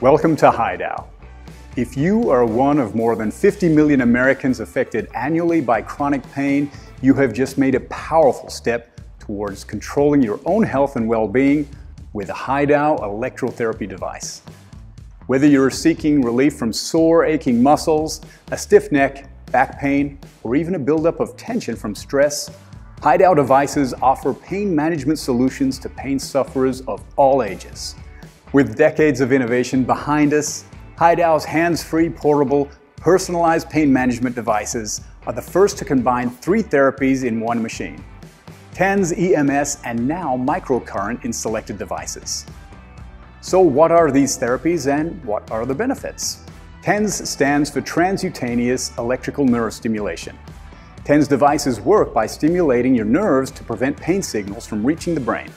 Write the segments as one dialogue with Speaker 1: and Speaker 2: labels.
Speaker 1: Welcome to HiDow. If you are one of more than 50 million Americans affected annually by chronic pain, you have just made a powerful step towards controlling your own health and well-being with a HiDow electrotherapy device. Whether you're seeking relief from sore, aching muscles, a stiff neck, back pain, or even a buildup of tension from stress, HiDow devices offer pain management solutions to pain sufferers of all ages. With decades of innovation behind us, HiDow's hands-free, portable, personalized pain management devices are the first to combine three therapies in one machine. TENS, EMS, and now microcurrent in selected devices. So what are these therapies and what are the benefits? TENS stands for Transcutaneous Electrical Nerve Stimulation. TENS devices work by stimulating your nerves to prevent pain signals from reaching the brain.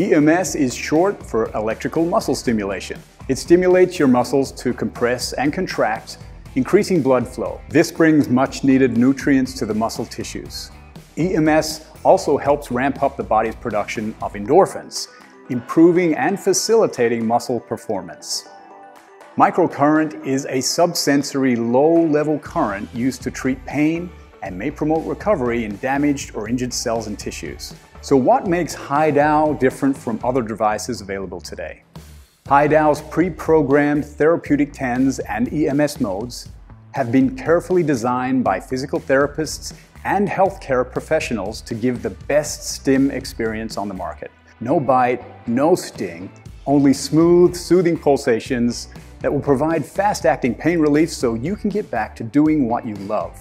Speaker 1: EMS is short for electrical muscle stimulation. It stimulates your muscles to compress and contract, increasing blood flow. This brings much needed nutrients to the muscle tissues. EMS also helps ramp up the body's production of endorphins, improving and facilitating muscle performance. Microcurrent is a subsensory low-level current used to treat pain and may promote recovery in damaged or injured cells and tissues. So what makes HiDow different from other devices available today? HiDow's pre-programmed therapeutic TENS and EMS modes have been carefully designed by physical therapists and healthcare professionals to give the best stim experience on the market. No bite, no sting, only smooth, soothing pulsations that will provide fast-acting pain relief so you can get back to doing what you love.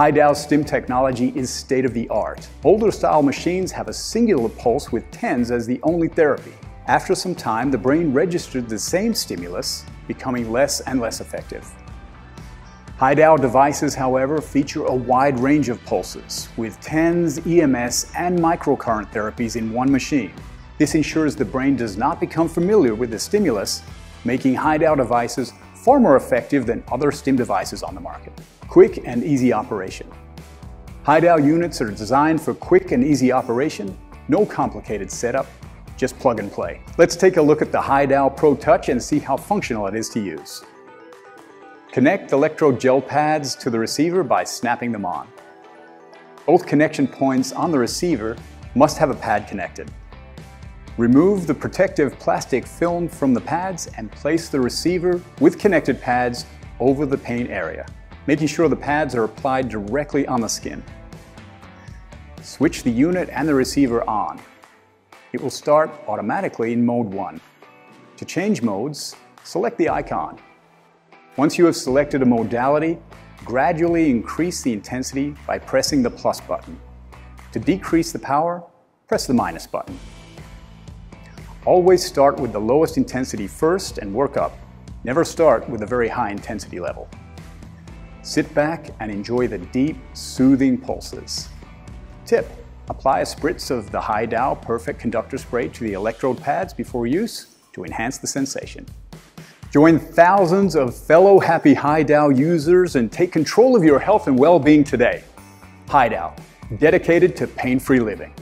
Speaker 1: HiDow stim technology is state-of-the-art. Older style machines have a singular pulse with TENS as the only therapy. After some time, the brain registered the same stimulus, becoming less and less effective. HiDow devices, however, feature a wide range of pulses, with TENS, EMS, and microcurrent therapies in one machine. This ensures the brain does not become familiar with the stimulus, making HiDow devices far more effective than other stim devices on the market. Quick and easy operation. HiDow units are designed for quick and easy operation, no complicated setup, just plug and play. Let's take a look at the HiDow Pro Touch and see how functional it is to use. Connect electrode gel pads to the receiver by snapping them on. Both connection points on the receiver must have a pad connected. Remove the protective plastic film from the pads and place the receiver with connected pads over the pain area making sure the pads are applied directly on the skin. Switch the unit and the receiver on. It will start automatically in mode 1. To change modes, select the icon. Once you have selected a modality, gradually increase the intensity by pressing the plus button. To decrease the power, press the minus button. Always start with the lowest intensity first and work up. Never start with a very high intensity level. Sit back and enjoy the deep, soothing pulses. Tip, apply a spritz of the HiDow Perfect Conductor Spray to the electrode pads before use to enhance the sensation. Join thousands of fellow happy HiDow users and take control of your health and well-being today. HiDow, dedicated to pain-free living.